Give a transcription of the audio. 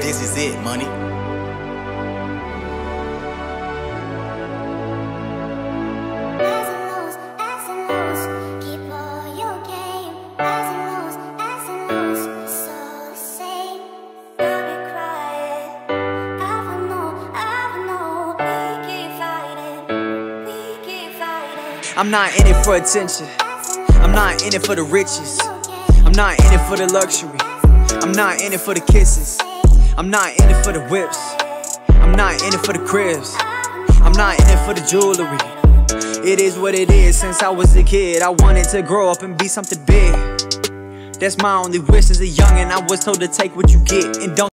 That's it, money. I'm not in it for attention. I'm not in it for the riches. I'm not in it for the luxury. I'm not in it for the kisses. I'm not in it for the whips. I'm not in it for the cribs. I'm not in it for the jewelry. It is what it is. Since I was a kid, I wanted to grow up and be something big. That's my only wish as a youngin'. I was told to take what you get and don't.